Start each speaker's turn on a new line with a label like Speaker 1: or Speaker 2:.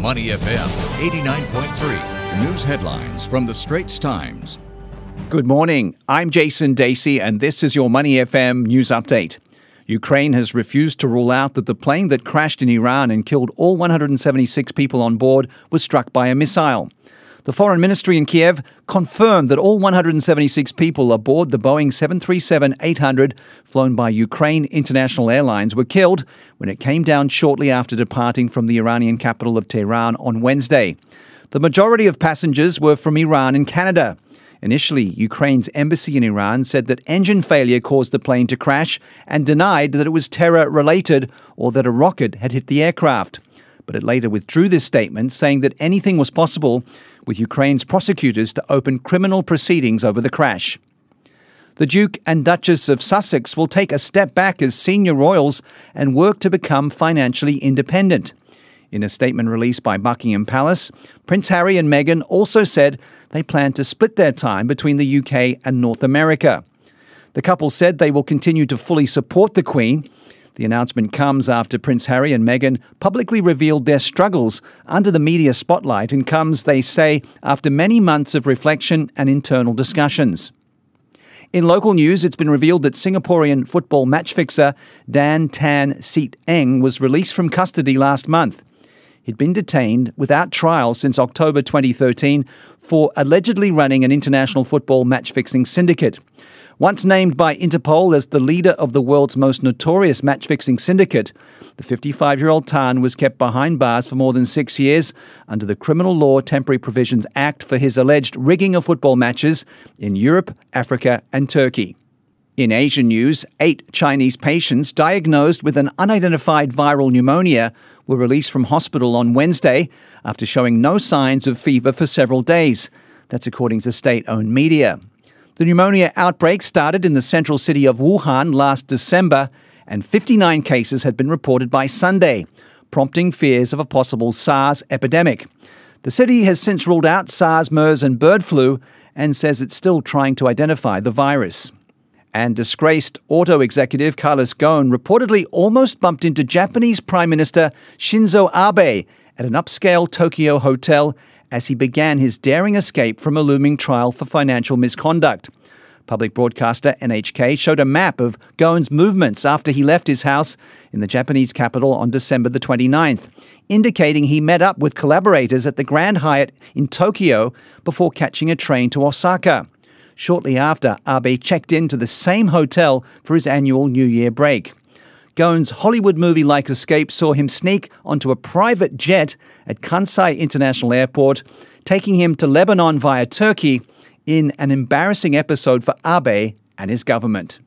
Speaker 1: Money FM 89.3. News headlines from the Straits Times.
Speaker 2: Good morning. I'm Jason Dasey, and this is your Money FM news update. Ukraine has refused to rule out that the plane that crashed in Iran and killed all 176 people on board was struck by a missile. The Foreign Ministry in Kiev confirmed that all 176 people aboard the Boeing 737 800 flown by Ukraine International Airlines were killed when it came down shortly after departing from the Iranian capital of Tehran on Wednesday. The majority of passengers were from Iran and Canada. Initially, Ukraine's embassy in Iran said that engine failure caused the plane to crash and denied that it was terror related or that a rocket had hit the aircraft but it later withdrew this statement, saying that anything was possible, with Ukraine's prosecutors to open criminal proceedings over the crash. The Duke and Duchess of Sussex will take a step back as senior royals and work to become financially independent. In a statement released by Buckingham Palace, Prince Harry and Meghan also said they plan to split their time between the UK and North America. The couple said they will continue to fully support the Queen the announcement comes after Prince Harry and Meghan publicly revealed their struggles under the media spotlight and comes, they say, after many months of reflection and internal discussions. In local news, it's been revealed that Singaporean football match fixer Dan Tan Seet Eng was released from custody last month. He'd been detained without trial since October 2013 for allegedly running an international football match fixing syndicate. Once named by Interpol as the leader of the world's most notorious match fixing syndicate, the 55 year old Tan was kept behind bars for more than six years under the Criminal Law Temporary Provisions Act for his alleged rigging of football matches in Europe, Africa, and Turkey. In Asian news, eight Chinese patients diagnosed with an unidentified viral pneumonia were released from hospital on Wednesday after showing no signs of fever for several days. That's according to state owned media. The pneumonia outbreak started in the central city of Wuhan last December, and 59 cases had been reported by Sunday, prompting fears of a possible SARS epidemic. The city has since ruled out SARS, MERS, and bird flu and says it's still trying to identify the virus. And disgraced auto executive Carlos Ghosn reportedly almost bumped into Japanese Prime Minister Shinzo Abe at an upscale Tokyo hotel as he began his daring escape from a looming trial for financial misconduct. Public broadcaster NHK showed a map of Ghosn's movements after he left his house in the Japanese capital on December the 29th, indicating he met up with collaborators at the Grand Hyatt in Tokyo before catching a train to Osaka. Shortly after, Abe checked into the same hotel for his annual New Year break. Ghosn's Hollywood movie like escape saw him sneak onto a private jet at Kansai International Airport, taking him to Lebanon via Turkey in an embarrassing episode for Abe and his government.